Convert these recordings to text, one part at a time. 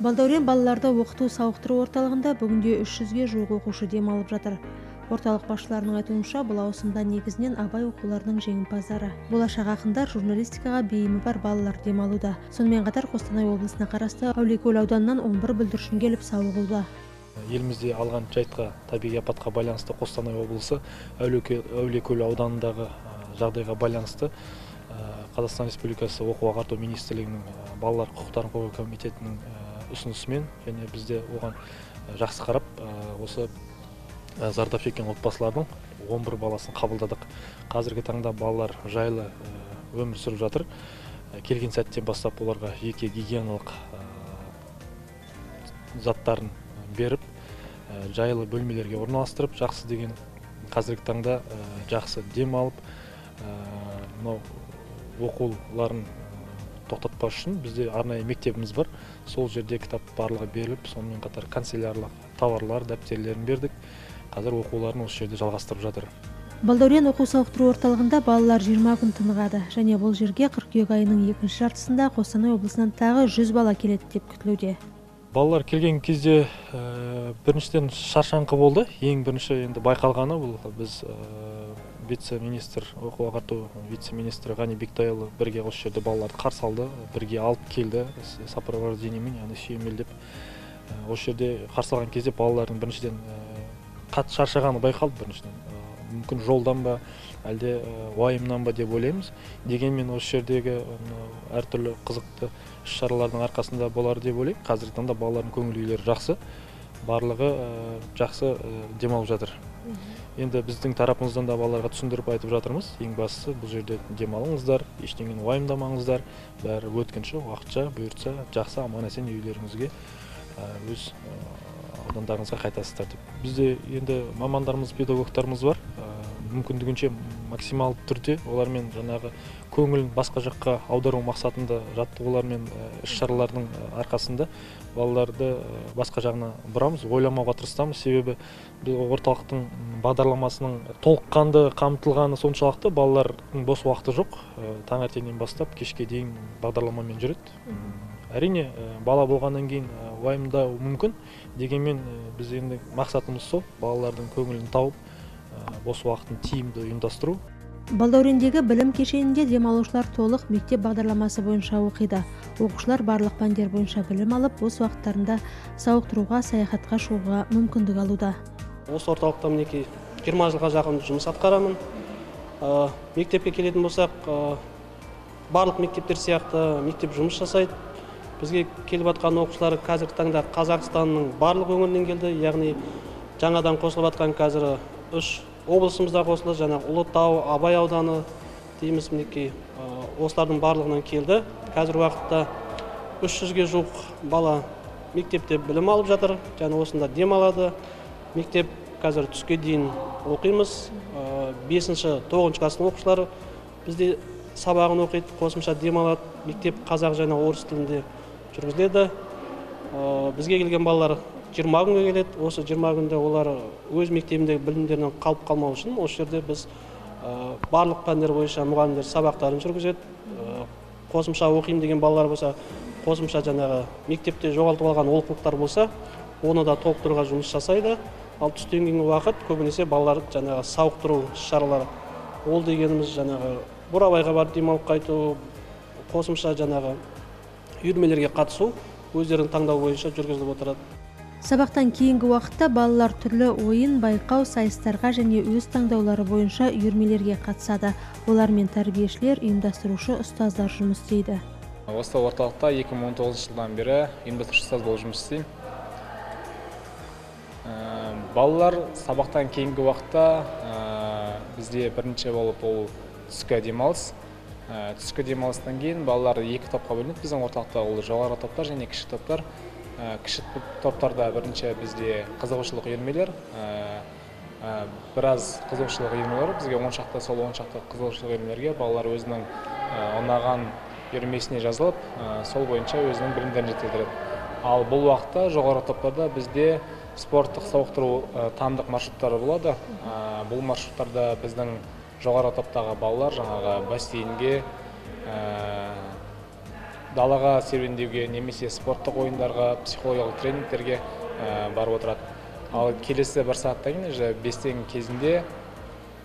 балдәурен балаларды оқыту сауықтыру орталығында бүгінде үш жүзге жуық оқушы демалып жатыр. Орталық басшыларының айтуынша бұл ауысымда негізінен абай оқуларының жеңімпаздары. Болашақ ақындар журналистикаға бейімі бар балалар демалуда. Сонымен қатар қостанай облысына қарасты әулиекөл ауданынан он бір бүлдіршін келіп сауығуда. Елімізде алған жайтқа табиғи апатқа байланысты қостанай облысы әулиекөл ауданындағы жағдайға байланысты қазақстан республикасы оқу ағарту министрлігінің балалар құқықтарын қорғау комитетінің ұсынысымен және бізде оған жақсы қарап осы зардап шеккен отбасылардың 11 баласын қабылдадық. Қазіргі таңда балалар жайлы өмір сүріп жатыр. Келген сәттен бастап оларға жеке гигиеналық заттарын беріп жайлы бөлмелерге орналастырып жақсы деген қазіргі таңда жақсы дем алып мынау оқуларын тоқтатпас үшін бізде арнайы мектебіміз бар. Сол жерде кітап барлығы беріліп сонымен қатар канцелярлық товарлар дәптерлерін бердік. Қазір оқуларын осы жерде жалғастырып жатыр. Балдәурен оқу сауықтыру орталығында балалар 20 күн тынығады. Және бұл жерге қыркүйек айының екінші жартысында қостанай облысынан тағы 100 бала келеді деп күтілуде. Балалар келген кезде біріншіден шаршаңқы болды. Ең бірінші енді байқалғаны бұл біз вице министр оқу ағарту вице министрі ғани бектайұлы бірге осы жерде балаларды қарсы алды бірге алып келді сопровождениемен яғни сүйемелдеп осы жерде қарсы алған кезде балалардың біріншіден қатты шаршағаны байқалды біріншіден. Мүмкін жолдан ба әлде уайымнан ба деп ойлаймыз. Дегенмен осы жердегі әртүрлі қызықты іс шаралардың арқасында болар деп ойлаймын. Қазіргі таңда балалардың көңіл күйлері жақсы. Барлығы жақсы демалып жатыр. Енді біздің тарапымыздан да балаларға түсіндіріп айтып жатырмыз. Ең бастысы бұл жерде демалыңыздар ештеңені уайымдамаңыздар. Бәрі өткінші уақытша бұйыртса жақсы аман есен үйлеріңізге өз аудандарыңызға қайтасыздар деп. Бізде енді мамандарымыз педагогтарымыз бар. Мүмкіндігінше максималды түрде олармен жаңағы көңілін басқа жаққа аудару мақсатында жаттығулар мен іс шаралардың арқасында балаларды басқа жағына бұрамыз ойламауға тырысамыз. Себебі орталықтың бағдарламасының толыққанды қамтылғаны соншалықты балалардың бос уақыты жоқ. Таңертеңнен бастап кешке дейін бағдарламамен жүреді. Әрине бала болғаннан кейін уайымдау мүмкін. Дегенмен біз енді мақсатымыз сол балалардың көңілін тауып бос уақытын тиімді ұйымдастыру. Балдәурендегі білім кешенінде демалушылар толық мектеп бағдарламасы бойынша оқиды. Оқушылар барлық пәндер бойынша білім алып бос уақыттарында сауықтыруға саяхатқа шығуға мүмкіндік алуда. Осы орталықта мінекей жиырма жылға жақын жұмыс атқарамын. Мектепке келетін болсақ барлық мектептер сияқты мектеп жұмыс жасайды. Бізге келіп жатқан оқушылар қазіргі таңда қазақстанның барлық өңірінен келді. Яғни жаңадан қосылып жатқан қазір үш облысымызда қосылды. Жаңағы ұлытау абай ауданы дейміз мінекей осылардың барлығынан келді. Қазіргі уақытта үш жүзге жуық бала мектепте білім алып жатыр. Және осында демалады мектеп қазір түске дейін оқимыз. Бесінші тоғызыншы класстың оқушылары бізде сабағын оқиды қосымша демалады мектеп қазақ және орыс тілінде жүргізіледі. Бізге келген балалар жиырма күнге келеді. Осы жиырма күнде олар өз мектебіндегі білімдерінен қалып қалмау үшін осы жерде біз барлық пәндер бойынша мұғалімдер сабақтарын жүргізеді. Қосымша оқимын деген балалар болса қосымша жаңағы мектепте жоғалтып алған олқылықтар болса оны да толықтыруға жұмыс жасайды. Ал түстен кейінгі уақыт көбінесе балалар жаңағы сауықтыру іс шаралары. Ол дегеніміз жаңағы бурабайға барып демалып қайту қосымша жаңағы үйірмелерге қатысу өздерінің таңдауы бойынша жүргізіліп отырады. Сабақтан кейінгі уақытта балалар түрлі ойын байқау сайыстарға және өз таңдаулары бойынша үйірмелерге қатысады. Олармен тәрбиешілер ұйымдастырушы ұстаздар жұмыс істейді. Осы орталықта 2019 жылдан бері ұйымдастырушы ұстаз болып жұмыс істеймін. Балалар сабақтан кейінгі уақытта бізде бірінші болып ол түскі демалыс. Түскі демалыстан кейін балалар екі топқа бөлінеді біздің орталықта ол жоғары топтар және кіші топтар. Кіші топтарда бірінші бізде қызығушылық үйірмелер. Біраз қызығушылық үйірмелер бізге он шақты сол он шақты қызығушылық үйірмелерге балалар өзінің ұнаған үйірмесіне жазылып сол бойынша өзінің білімдерін жетілдіреді. Ал бұл уақытта жоғары топтарда бізде спорттық сауықтыру тандық маршруттары болады. Бұл маршруттарда біздің жоғары топтағы балалар жаңағы бассейнге далаға серуендеуге немесе спорттық ойындарға психологиялық тренингтерге барып отырады. Ал келесі бір сағаттан кейін уже бестен кезінде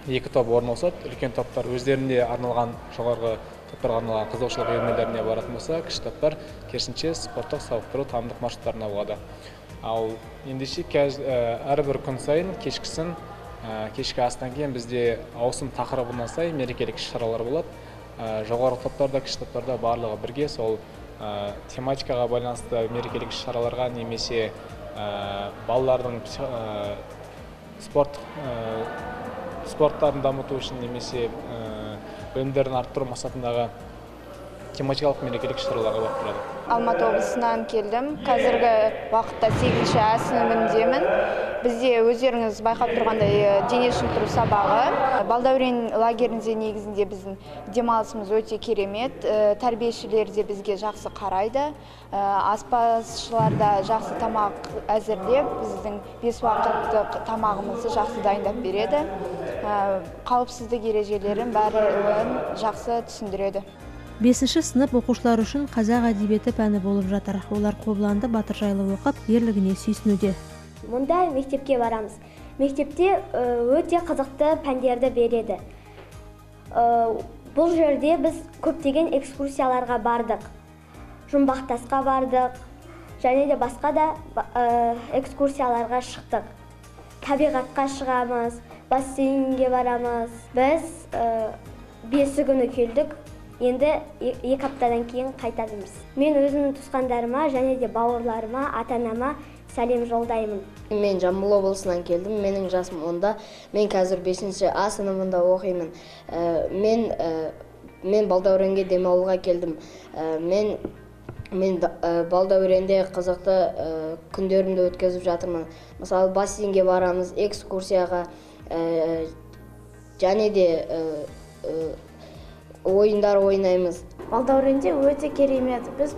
екі топ орналасады. Үлкен топтар өздеріне арналған жоғарғы топтарға арналған қызығушылық үйірмелеріне баратын болса кіші топтар керісінше спорттық сауықтыру танымдық маршруттарына болады. Ал ендеше әрбір күн сайын кешкісін кешкі астан кейін бізде ауысым тақырыбына сай мерекелік іс шаралар болады. Жоғары топтарда кіші топтарда барлығы бірге сол тематикаға байланысты мерекелік іс шараларға немесе балалардың спорт спорттарын дамыту үшін немесе білімдерін арттыру мақсатындағы тематикалық мерекелік іс шараларға барып тұрады. Алматы облысынан келдім. Қазіргі уақытта сегізінші а сыныбындемін. Бізде өздеріңіз байқап тұрғандай дене шынықтыру сабағы. Балдәурен лагерінде негізінде біздің демалысымыз өте керемет. Тәрбиешілер де бізге жақсы қарайды. Аспазшылар да жақсы тамақ әзірлеп біздің бес уақыттық тамағымызды жақсы дайындап береді. Қауіпсіздік ережелерін бәрін жақсы түсіндіреді. Бесінші сынып оқушылары үшін қазақ әдебиеті пәні болып жатыр. Олар қобыланды батыр жайлы оқып ерлігіне сүйсінуде. Мұнда мектепке барамыз. Мектепте өте қызықты пәндерді береді. Бұл жерде біз көптеген экскурсияларға бардық. Жұмбақтасқа бардық және де басқа да экскурсияларға шықтық. Табиғатқа шығамыз бассейнге барамыз. Біз бесі күні келдік. Енді екі аптадан кейін қайтарымыз мен өзімнің туысқандарыма және де бауырларыма ата анама сәлем жолдаймын. Мен жамбыл облысынан келдім. Менің жасым онда. Мен қазір бесінші а сыныбында оқимын. Мен мен балдәуренге демалуға келдім. Мен мен балдәуренде қызықты күндерімді өткізіп жатырмын. Мысалы бассейнге барамыз экскурсияға. Және де ойындар ойнаймыз. Балдәуренде өте керемет. Біз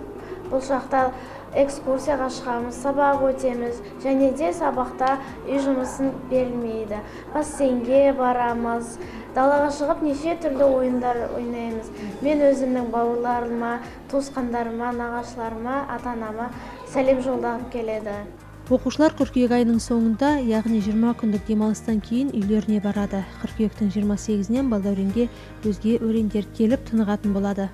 бұл жақта экскурсияға шығамыз сабақ өтеміз және де сабақта үй жұмысын берілмейді. Бассейнге барамыз далаға шығып неше түрлі ойындар ойнаймыз. Мен өзімнің бауырларыма туысқандарыма нағашыларыма ата анама сәлем жолдағым келеді. Оқушылар қыркүйек айының соңында яғни 20 күндік демалыстан кейін үйлеріне барады. Қыркүйектің 28-нен балдәуренге өзге өрендер келіп тынығатын болады.